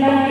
my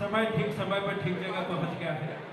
समय ठीक समय पर ठीक जगह पहुँच गया है।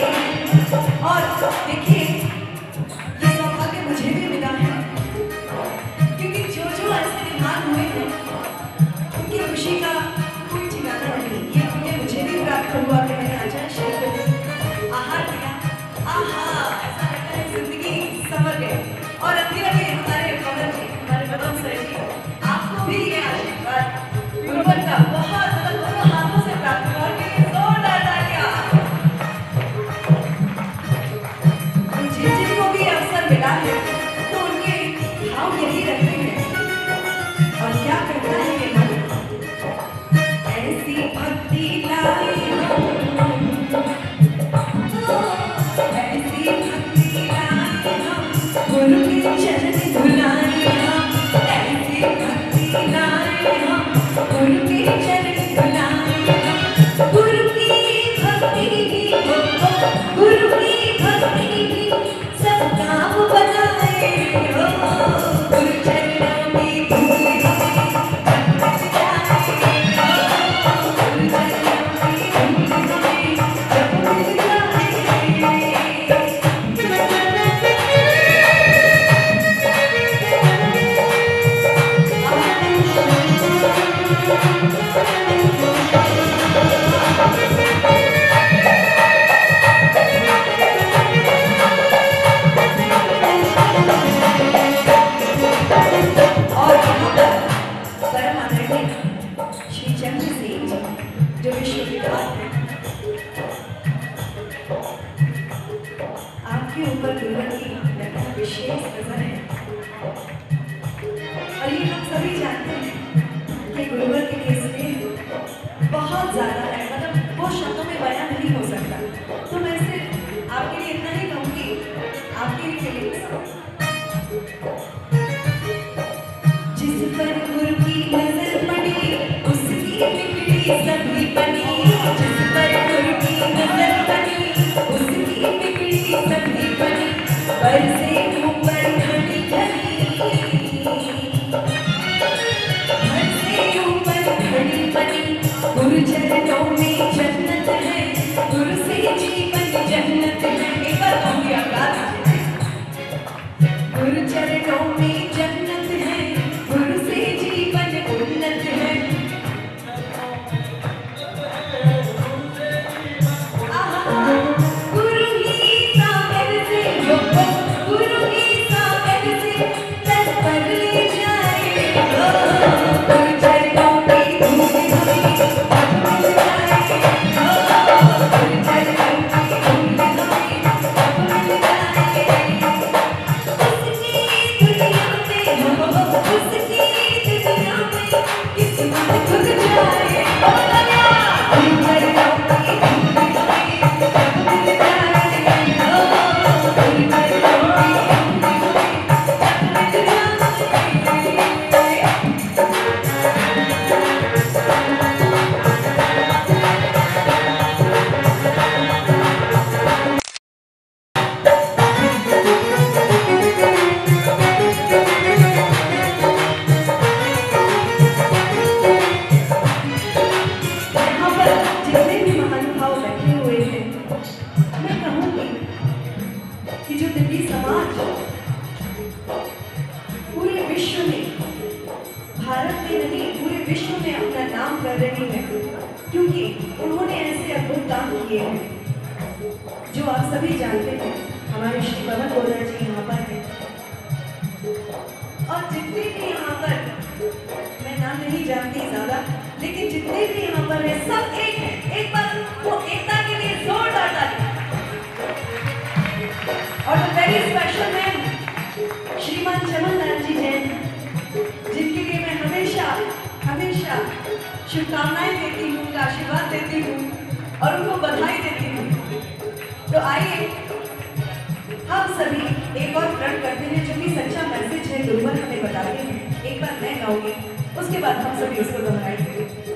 और देखिए Guru ki chari adquirir सभी जानते हैं, हमारे श्री पवन गोदर जी यहाँ पर हैं। और जितने भी यहाँ पर, मैं नाम नहीं जानती ज़्यादा, लेकिन जितने भी यहाँ पर है, सब एक है। एक बार वो एकता के लिए ज़ोर डालता है। और द वेरी स्पेशल मैन श्रीमान चमनलाल जी जैन जिनके लिए मैं हमेशा हमेशा शुभकामनाएँ देती हूँ आशीर्वाद देती हूँ, और उनको बधाई देती हूँ। तो आइए, हम सभी एक और प्रण करते हैं, जो कि सच्चा मैसेज है गुरुवर हमें बताते हैं। एक बार मैं गाऊँगी, उसके बाद हम सभी उसको दोहराएँगे।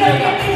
Yeah.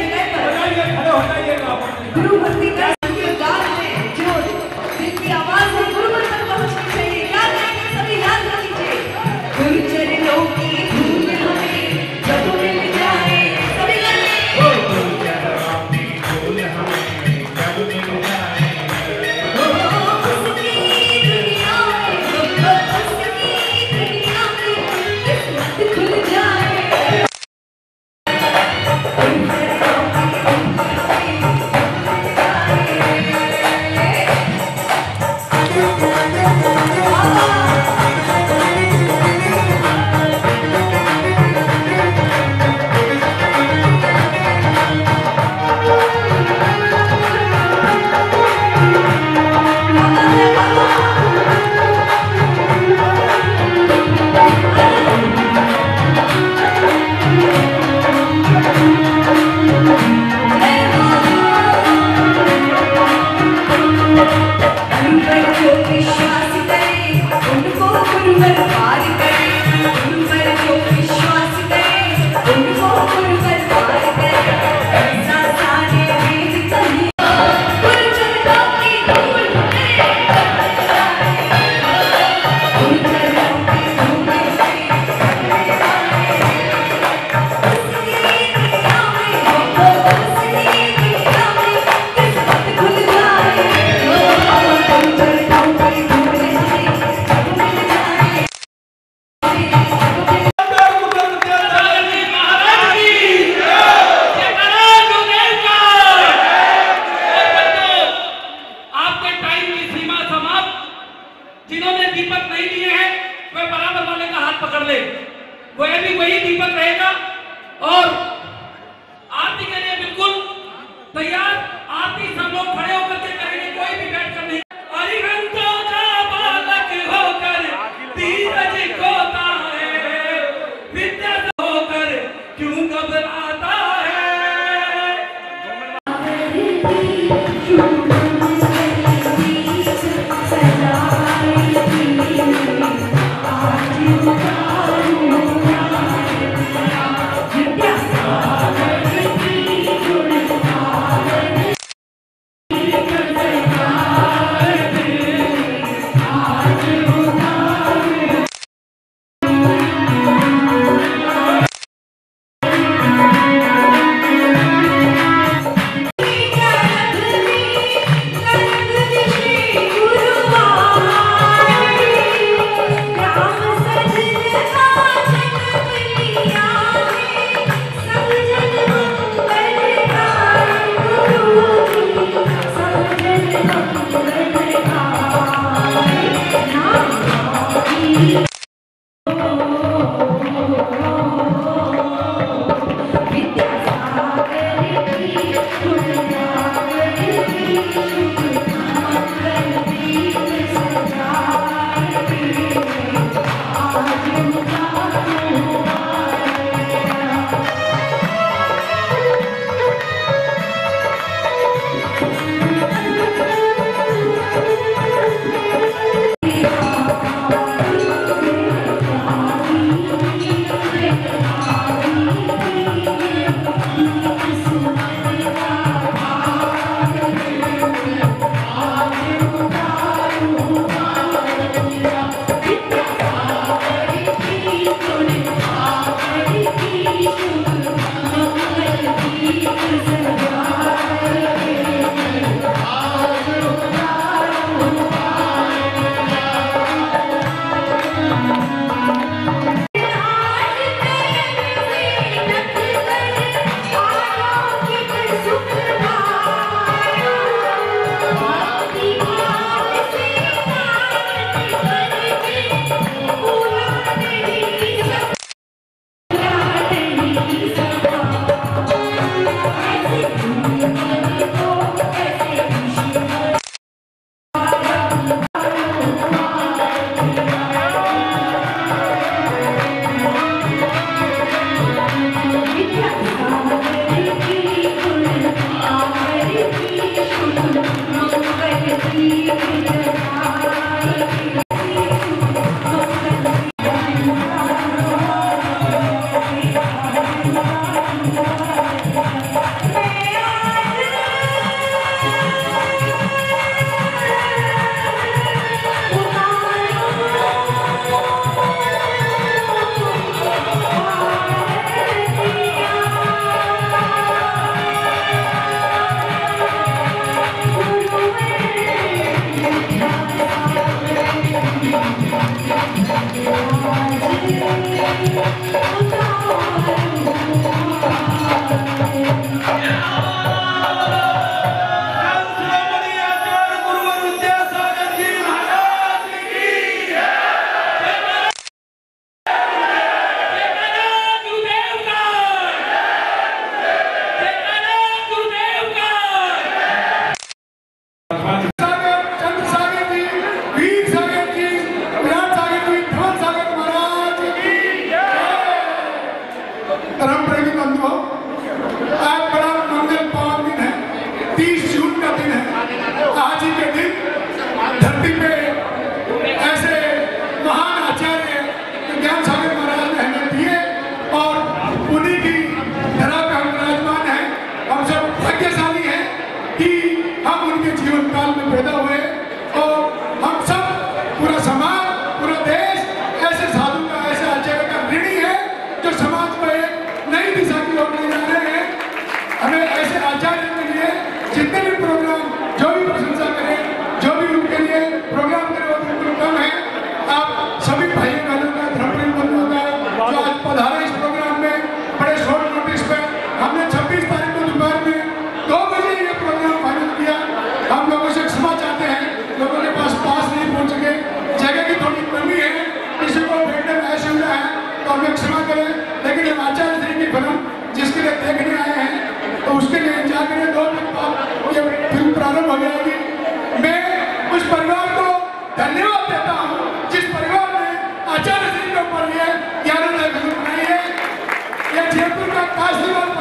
capaz de